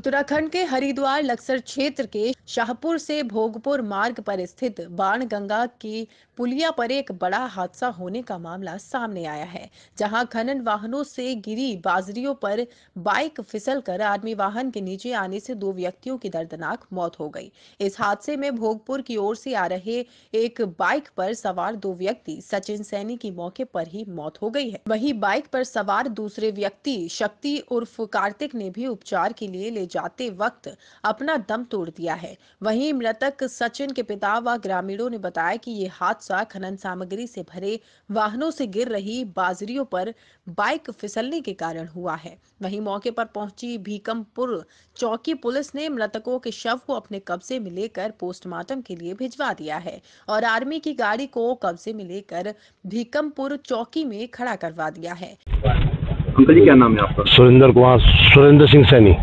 उत्तराखंड के हरिद्वार लक्सर क्षेत्र के शाहपुर से भोगपुर मार्ग पर स्थित बाण गंगा की पुलिया पर एक बड़ा हादसा होने का मामला सामने आया है, जहाँ खनन वाहनों से गिरी बाजरियों पर बाइक फिसलकर आर्मी वाहन के नीचे आने से दो व्यक्तियों की दर्दनाक मौत हो गई। इस हादसे में भोगपुर की ओर से आ रहे एक बाइक पर सवार दो व्यक्ति सचिन सैनी की मौके पर ही मौत हो गई है। वही बाइक पर सवार दूसरे व्यक्ति शक्ति उर्फ़ कार्तिक ने भी उपचार के लिए ले जाते वक्त अपना दम तोड़ दिया है। वहीं मृतक सचिन के पिता व ग्रामीणों ने बताया कि ये हादसा खनन सामग्री से भरे वाहनों से गिर रही बाजरियों पर बाइक फिसलने के कारण हुआ है। वहीं मौके पर पहुँची भीकमपुर चौकी पुलिस ने मृतकों के शव को अपने कब्जे में लेकर पोस्टमार्टम के लिए भिजवा दिया है और आर्मी की गाड़ी को कब्जे में लेकर भीकमपुर चौकी में खड़ा करवा दिया है। अंकल जी क्या नाम है आपका? सुरेंद्र कुमार सुरेंद्र सिंह सैनी।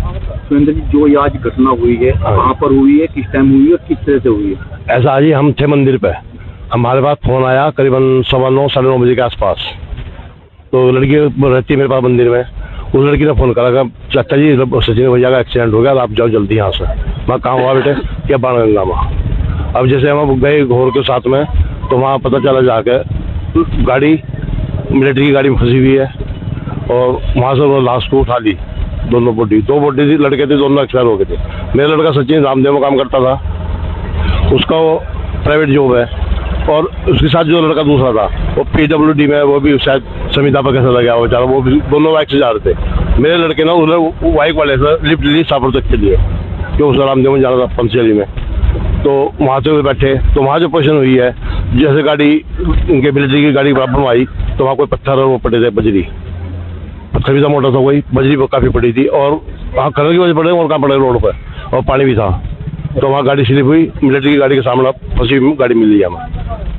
सुरेंद्र जी जो आज घटना हुई है। कहाँ पर हुई है, किस टाइम हुई है किस तरह से हुई है? ऐसा ही हम थे मंदिर पे। हमारे पास फ़ोन आया करीबन सवा नौ, साढ़े नौ बजे के आसपास। तो लड़की रहती है मेरे पास मंदिर में। उस लड़की ने फ़ोन करा चाचा जी, सचिन भैया का एक्सीडेंट हो गया, आप जाओ जल्दी यहाँ से। मैं कहाँ हुआ बेटे, क्या बाण गंगा में अब जैसे हम गए घोर के साथ में तो वहाँ पता चला जाके, गाड़ी मिलिट्री की गाड़ी में फंसी हुई है और वहाँ से वो लाश को उठा ली। दोनों बॉडी दो बॉडी थी, लड़के थे, दोनों एक्सपायर हो गए थे। मेरा लड़का सचिन रामदेव में काम करता था। उसका वो प्राइवेट जॉब है। और उसके साथ जो लड़का दूसरा था, वो पीडब्ल्यूडी में, वो भी शायद संविदा पर कैसे लगा बेचारा, वो भी दोनों बाइक से जा रहे थे। मेरे लड़के ना उन्हें बाइक वाले से लिफ्ट ली सापुर तक के लिए क्यों उसे रामदेव में जाना था पंचली में। तो वहाँ से बैठे। तो वहाँ जो पोजिशन हुई है, जैसे गाड़ी इनके मिलिट्री की गाड़ी बराबर आई तो वहाँ कोई पत्थर वो पड़े थे बजरी। था मोटा था वही बजरी काफ़ी पड़ी थी और वहाँ कलर की वजह पड़े और कहाँ पड़े रोड पर और पानी भी था। तो वहाँ गाड़ी स्लिप हुई मिलिट्री की गाड़ी के सामने फंसी गाड़ी मिल ली हमें।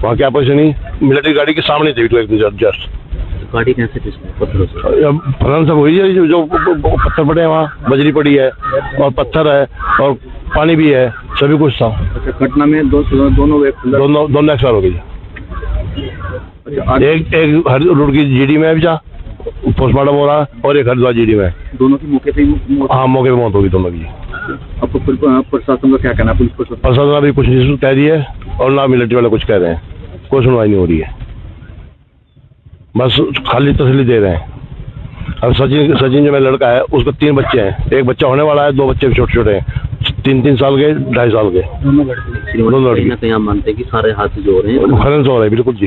वहाँ क्या पोजिशन मिलिट्री गाड़ी के सामने थी जस्ट। गाड़ी कैसे फलन सब हुई है जो जो पत्थर पड़े हैं वहाँ बजरी पड़ी है और पत्थर है और पानी भी है सभी कुछ था। अच्छा घटना में दो दोनों दोनों दोनों एक्सपायर हो गई। अच्छा, एक एक हर रोड की जीडी में भी जा पोस्टमार्टम हो रहा है और एक हरिद्वार जीडी में। दोनों की मौके पे मौत हाँ मौके पे मौत होगी दोनों की। अब तो प्रशासन का क्या कहना पुलिस प्रशासन अभी कुछ नहीं कह रही है और ना मिलिट्री वाले कुछ कह रहे हैं। कोई सुनवाई नहीं हो रही है। बस खाली तसली दे रहे हैं। अब सचिन सचिन जो मेरा लड़का है उसका तीन बच्चे हैं। एक बच्चा होने वाला है दो बच्चे छोटे छोटे हैं। तीन तीन साल के ढाई साल के। दोनों लड़के। दोनों लड़के। मानते हैं कि सारे हाथ जो हो। रहे हैं हो रहा है बिल्कुल जी।